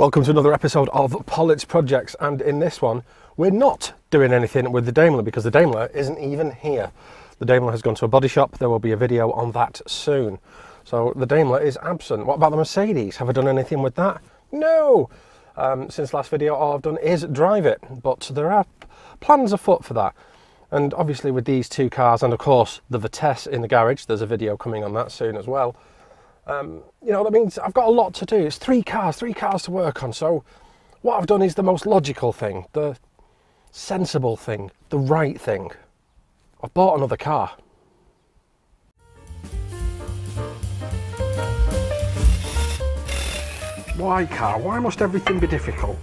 Welcome to another episode of Pollitt's Projects, and in this one, we're not doing anything with the Daimler because the Daimler isn't even here. The Daimler has gone to a body shop. There will be a video on that soon. So the Daimler is absent. What about the Mercedes? Have I done anything with that? No. Um, since last video, all I've done is drive it, but there are plans afoot for that. And obviously, with these two cars, and of course the Vitesse in the garage, there's a video coming on that soon as well. Um, you know, that means I've got a lot to do. It's three cars, three cars to work on. So what I've done is the most logical thing, the sensible thing, the right thing. I've bought another car. Why car? Why must everything be difficult?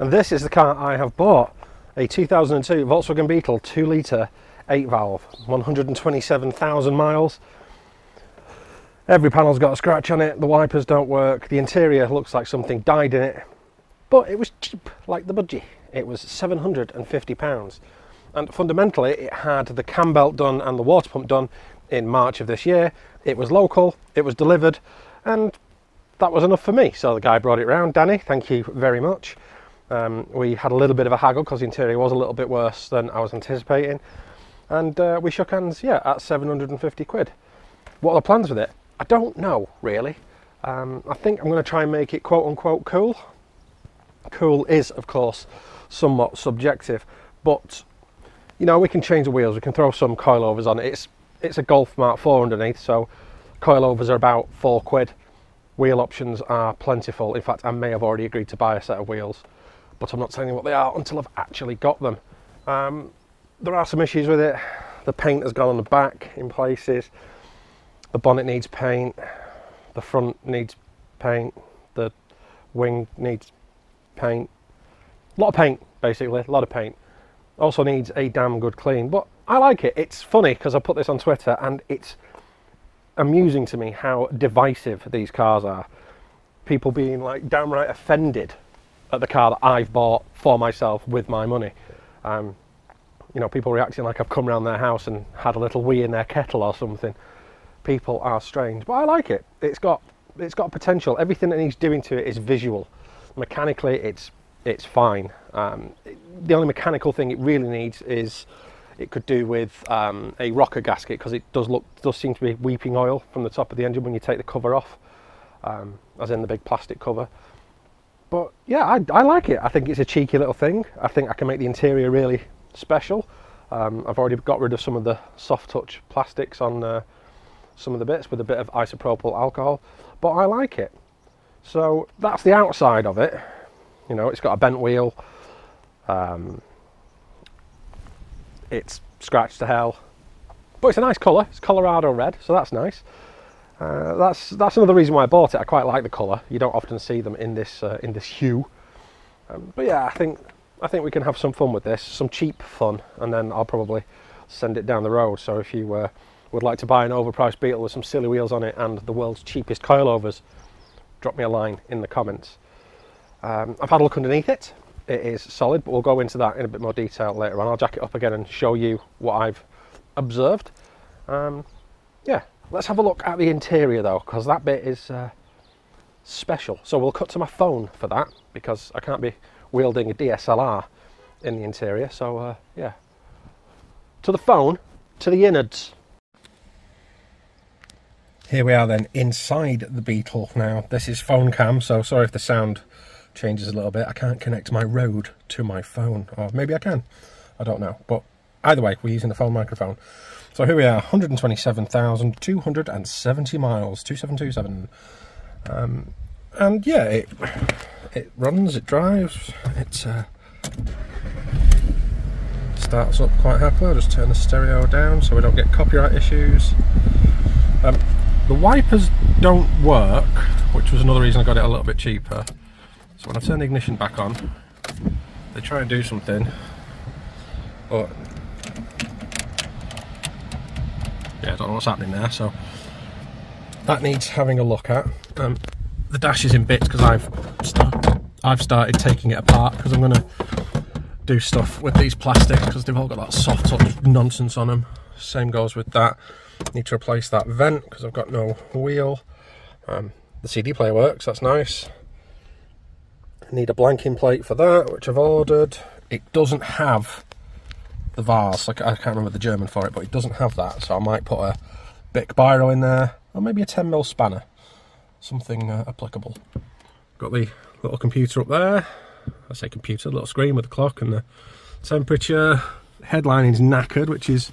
And this is the car I have bought. A 2002 Volkswagen Beetle 2 litre 8 valve, 127,000 miles. Every panel's got a scratch on it, the wipers don't work, the interior looks like something died in it. But it was cheap, like the budgie. It was £750. And fundamentally, it had the cam belt done and the water pump done in March of this year. It was local, it was delivered, and that was enough for me. So the guy brought it round. Danny, thank you very much. Um, we had a little bit of a haggle because the interior was a little bit worse than I was anticipating. And uh, we shook hands, yeah, at 750 quid. What are the plans with it? I don't know, really. Um, I think I'm going to try and make it quote unquote cool. Cool is, of course, somewhat subjective, but you know, we can change the wheels, we can throw some coilovers on it. It's, it's a Golf Mark 4 underneath, so coilovers are about four quid. Wheel options are plentiful. In fact, I may have already agreed to buy a set of wheels but I'm not telling you what they are until I've actually got them. Um, there are some issues with it. The paint has gone on the back in places. The bonnet needs paint. The front needs paint. The wing needs paint. A lot of paint, basically. A lot of paint. Also needs a damn good clean. But I like it. It's funny because I put this on Twitter and it's amusing to me how divisive these cars are. People being like downright offended at the car that I've bought for myself with my money. Um, you know, people reacting like I've come around their house and had a little wee in their kettle or something. People are strange, but I like it. It's got it's got potential. Everything that he's doing to it is visual. Mechanically, it's it's fine. Um, the only mechanical thing it really needs is it could do with um, a rocker gasket because it does look does seem to be weeping oil from the top of the engine when you take the cover off, um, as in the big plastic cover but yeah, I, I, like it. I think it's a cheeky little thing. I think I can make the interior really special. Um, I've already got rid of some of the soft touch plastics on uh, some of the bits with a bit of isopropyl alcohol, but I like it. So that's the outside of it. You know, it's got a bent wheel. Um, it's scratched to hell, but it's a nice colour. It's Colorado red, so that's nice. Uh, that's that's another reason why I bought it. I quite like the colour. You don't often see them in this uh, in this hue. Um, but yeah, I think I think we can have some fun with this, some cheap fun, and then I'll probably send it down the road. So if you uh, would like to buy an overpriced Beetle with some silly wheels on it and the world's cheapest coilovers, drop me a line in the comments. Um, I've had a look underneath it. It is solid, but we'll go into that in a bit more detail later on. I'll jack it up again and show you what I've observed. Um, yeah, Let's have a look at the interior though, because that bit is uh, special. So we'll cut to my phone for that, because I can't be wielding a DSLR in the interior. So uh, yeah, to the phone, to the innards. Here we are then, inside the Beetle now. This is phone cam, so sorry if the sound changes a little bit. I can't connect my Rode to my phone, or maybe I can. I don't know, but either way, we're using the phone microphone. So here we are, 127,270 miles, 2727. Um, and yeah, it, it runs, it drives, it uh, starts up quite happily. I'll just turn the stereo down so we don't get copyright issues. Um, the wipers don't work, which was another reason I got it a little bit cheaper. So when I turn the ignition back on, they try and do something, but yeah, I don't know what's happening there. So that needs having a look at. Um, the dash is in bits because I've start, I've started taking it apart because I'm going to do stuff with these plastics because they've all got that soft nonsense on them. Same goes with that. Need to replace that vent because I've got no wheel. Um, the CD player works, that's nice. Need a blanking plate for that, which I've ordered. It doesn't have the vase, like I can't remember the German for it, but it doesn't have that, so I might put a Bic Biro in there, or maybe a 10mm spanner, something uh, applicable. Got the little computer up there, I say computer, little screen with the clock and the temperature. Headline is knackered, which is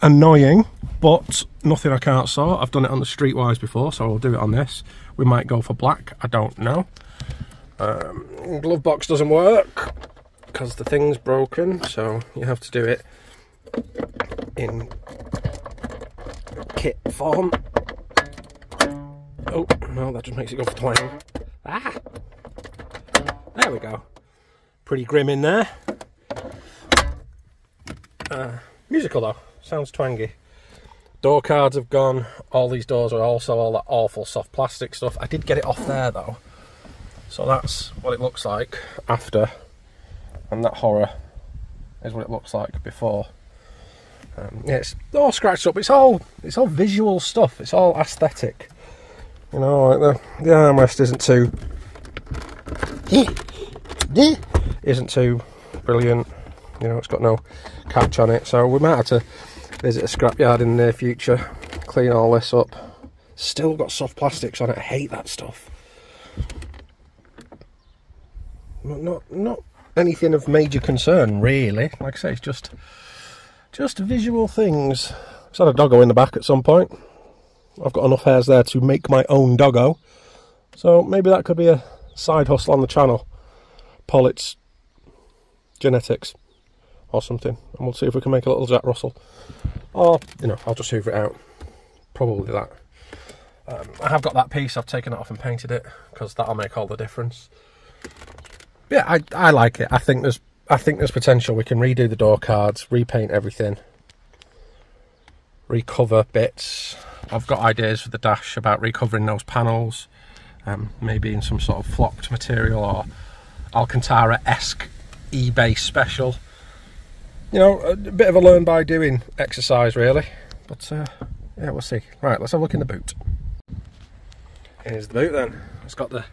annoying, but nothing I can't sort. I've done it on the Streetwise before, so I'll do it on this. We might go for black, I don't know. Um, glove box doesn't work because the thing's broken, so you have to do it in kit form. Oh, no, that just makes it go for twang. Ah! There we go. Pretty grim in there. Uh, musical though, sounds twangy. Door cards have gone. All these doors are also all that awful soft plastic stuff. I did get it off there though. So that's what it looks like after. And that horror is what it looks like before. Um, yeah, it's all scratched up. It's all it's all visual stuff. It's all aesthetic. You know, like the, the armrest isn't too isn't too brilliant. You know, it's got no catch on it, so we might have to visit a scrapyard in the near future, clean all this up. Still got soft plastics on it. I hate that stuff. Not, not, not anything of major concern, really. Like I say, it's just, just visual things. I've had a doggo in the back at some point. I've got enough hairs there to make my own doggo. So maybe that could be a side hustle on the channel. Pollitt's genetics or something. And we'll see if we can make a little Jack Russell. Or, you know, I'll just hoover it out. Probably that. Um, I have got that piece, I've taken it off and painted it because that'll make all the difference. Yeah, I, I like it. I think there's I think there's potential. We can redo the door cards, repaint everything, recover bits. I've got ideas for the dash about recovering those panels, um, maybe in some sort of flocked material or Alcantara-esque eBay special. You know, a bit of a learn by doing exercise really, but uh, yeah, we'll see. Right, let's have a look in the boot. Here's the boot then. It's got the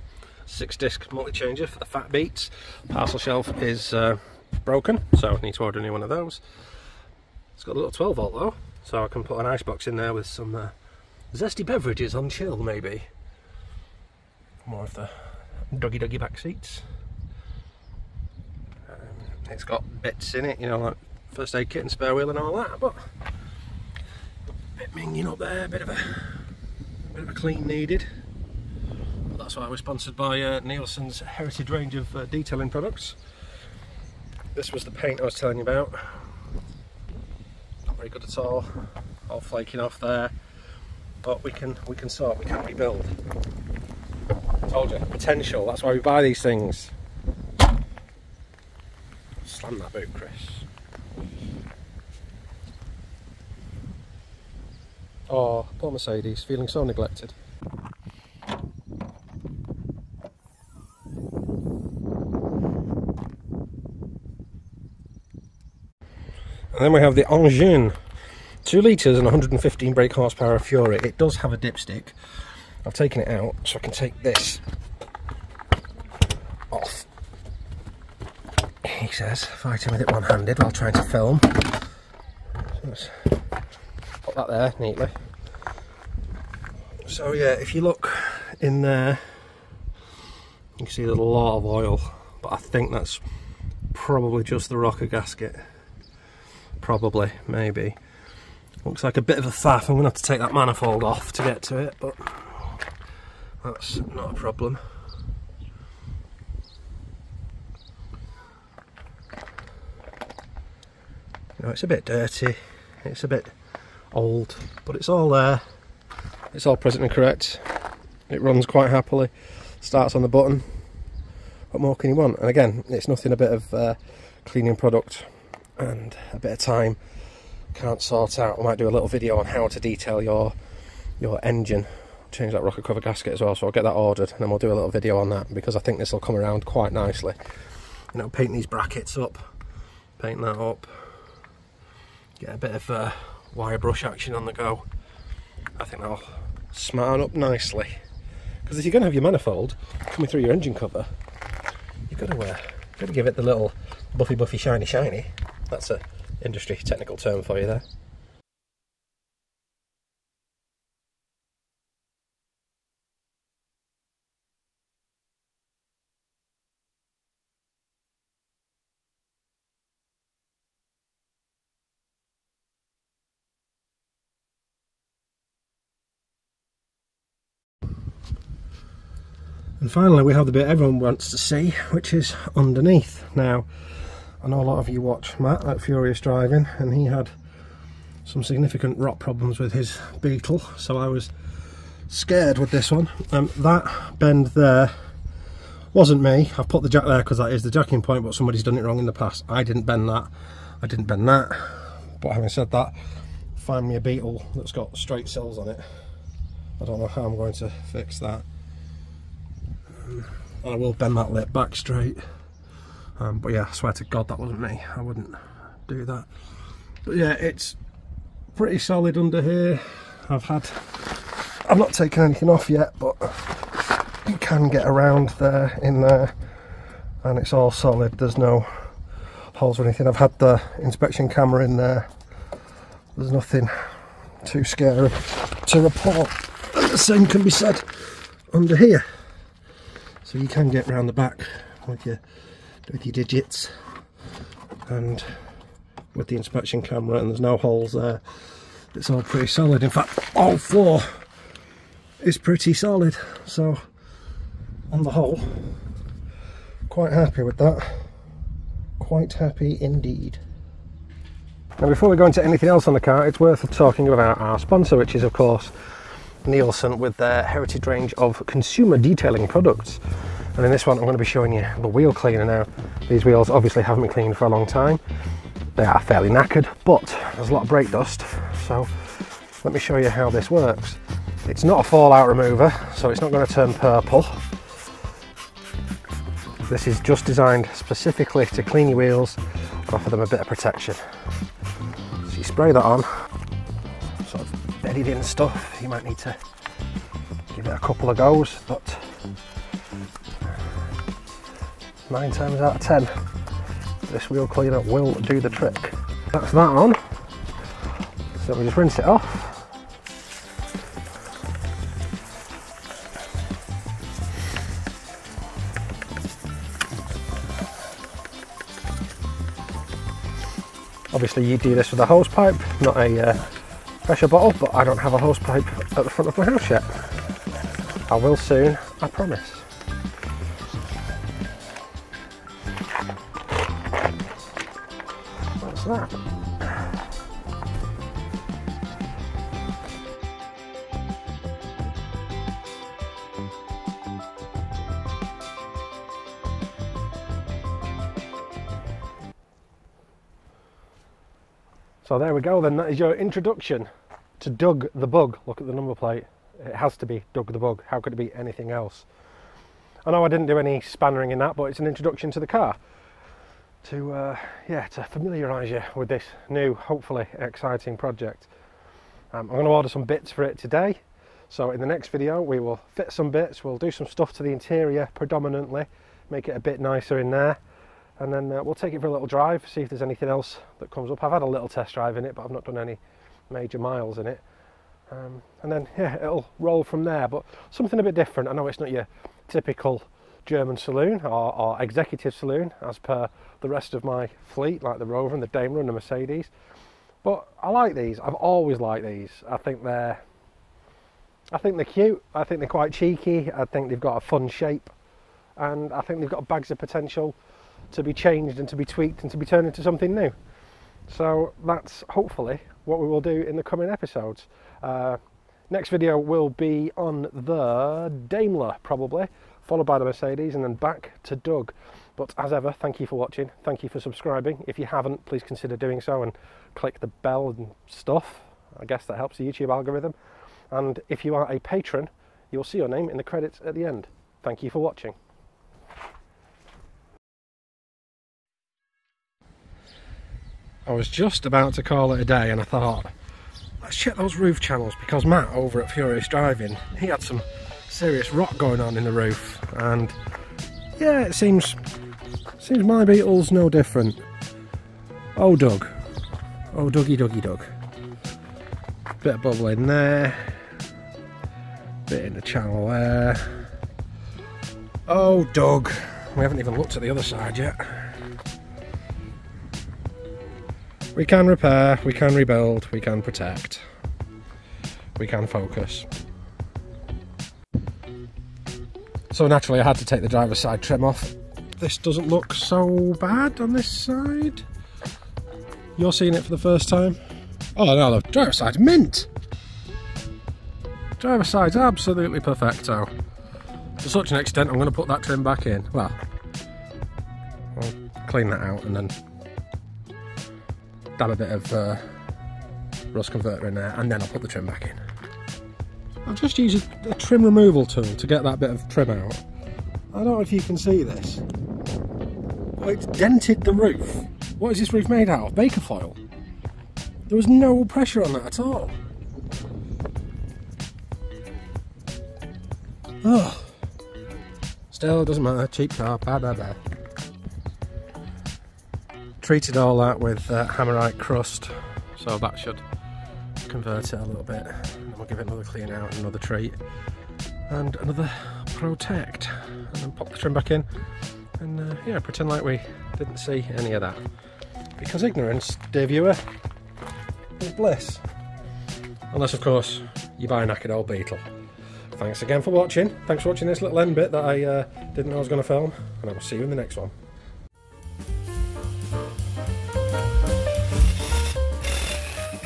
six disc multi-changer for the fat beats. Parcel shelf is uh, broken, so I need to order a new one of those. It's got a little 12 volt though, so I can put an ice box in there with some uh, zesty beverages on chill maybe. More of the doggy doggy back seats. Um, it's got bits in it, you know, like first aid kit and spare wheel and all that, but a bit minging up there, bit of a, a bit of a clean needed. That's why we're sponsored by uh, Nielsen's heritage range of uh, detailing products. This was the paint I was telling you about. Not very good at all. All flaking off there. But we can we can sort, we can rebuild. Told you, potential, that's why we buy these things. Slam that boot, Chris. Oh, poor Mercedes, feeling so neglected. And then we have the Engine. 2 litres and 115 brake horsepower Fury. It does have a dipstick. I've taken it out so I can take this off. He says, fighting with it one-handed while trying to film. Let's put that there neatly. So yeah, if you look in there, you can see there's a lot of oil, but I think that's probably just the rocker gasket. Probably, maybe. Looks like a bit of a faff. I'm going to have to take that manifold off to get to it, but that's not a problem. You know, it's a bit dirty, it's a bit old, but it's all there. It's all present and correct. It runs quite happily. Starts on the button. What more can you want? And again, it's nothing a bit of uh, cleaning product and a bit of time can't sort out. I might do a little video on how to detail your your engine. Change that rocker cover gasket as well, so I'll get that ordered and then we'll do a little video on that because I think this will come around quite nicely. you know, paint these brackets up, paint that up, get a bit of uh, wire brush action on the go. I think that'll smart up nicely. Because if you're going to have your manifold coming through your engine cover, you've got to, uh, got to give it the little buffy buffy shiny shiny. That's a industry technical term for you there. And finally we have the bit everyone wants to see, which is underneath. Now, I know a lot of you watch Matt at Furious Driving, and he had some significant rot problems with his Beetle, so I was scared with this one. Um, that bend there wasn't me. I've put the jack there because that is the jacking point, but somebody's done it wrong in the past. I didn't bend that. I didn't bend that. But having said that, find me a Beetle that's got straight sills on it. I don't know how I'm going to fix that. I will bend that lip back straight. Um, but yeah, I swear to God that wasn't me. I wouldn't do that. But yeah, it's pretty solid under here. I've had, I've not taken anything off yet, but you can get around there in there and it's all solid. There's no holes or anything. I've had the inspection camera in there. There's nothing too scary to report. And the same can be said under here. So you can get round the back with your with your digits and with the inspection camera and there's no holes there. It's all pretty solid. In fact, all four is pretty solid. So on the whole, quite happy with that. Quite happy indeed. Now before we go into anything else on the car, it's worth talking about our sponsor, which is of course Nielsen with their heritage range of consumer detailing products. And in this one, I'm going to be showing you the wheel cleaner now. These wheels obviously haven't been cleaned for a long time. They are fairly knackered, but there's a lot of brake dust. So let me show you how this works. It's not a fallout remover, so it's not going to turn purple. This is just designed specifically to clean your wheels and offer them a bit of protection. So you spray that on, sort of bedded in stuff. You might need to give it a couple of goes, but nine times out of ten, this wheel cleaner will do the trick. That's that on. So we just rinse it off. Obviously you do this with a hose pipe, not a uh, pressure bottle, but I don't have a hose pipe at the front of my house yet. I will soon, I promise. So there we go then, that is your introduction to Doug the Bug. Look at the number plate. It has to be Doug the Bug. How could it be anything else? I know I didn't do any spannering in that, but it's an introduction to the car. To, uh, yeah, to familiarise you with this new, hopefully exciting project. Um, I'm going to order some bits for it today. So in the next video, we will fit some bits. We'll do some stuff to the interior predominantly, make it a bit nicer in there. And then uh, we'll take it for a little drive, see if there's anything else that comes up. I've had a little test drive in it, but I've not done any major miles in it. Um, and then yeah, it'll roll from there. But something a bit different. I know it's not your typical German saloon or, executive saloon as per the rest of my fleet, like the Rover and the Daimler and the Mercedes. But I like these. I've always liked these. I think they're, I think they're cute. I think they're quite cheeky. I think they've got a fun shape, and I think they've got bags of potential to be changed and to be tweaked and to be turned into something new. So that's hopefully what we will do in the coming episodes. Uh, next video will be on the Daimler probably, followed by the Mercedes, and then back to Doug. But as ever, thank you for watching. Thank you for subscribing. If you haven't, please consider doing so and click the bell and stuff. I guess that helps the YouTube algorithm. And if you are a patron, you'll see your name in the credits at the end. Thank you for watching. I was just about to call it a day and I thought, let's check those roof channels because Matt over at Furious Driving, he had some serious rot going on in the roof and yeah, it seems seems my Beetle's no different. Oh Doug. Oh Dougie Dougie Doug. Bit of bubbling there. Bit in the channel there. Oh Doug. We haven't even looked at the other side yet. We can repair, we can rebuild, we can protect. We can focus. So naturally I had to take the driver's side trim off. This doesn't look so bad on this side. You're seeing it for the first time? Oh no, the driver's side mint! Driver's side's absolutely perfecto. To such an extent I'm going to put that trim back in. Well, I'll clean that out and then dab a bit of uh, rust converter in there and then I'll put the trim back in. I've just used a, a trim removal tool to get that bit of trim out. I don't know if you can see this. Oh, it's dented the roof. What is this roof made out of? Bacofoil. There was no pressure on that at all. Oh. Still, doesn't matter. Cheap car. Bye bye bye treated all that with uh, Hammerite Kurust so that should convert it a little bit give it another clean out another treat and another protect. And then pop the trim back in and uh, yeah pretend like we didn't see any of that. Because ignorance dear viewer is bliss. Unless of course you buy a knackered old beetle. Thanks again for watching. Thanks for watching this little end bit that I uh, didn't know I was going to film and I will see you in the next one.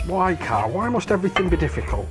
Why, car? Why must everything be difficult?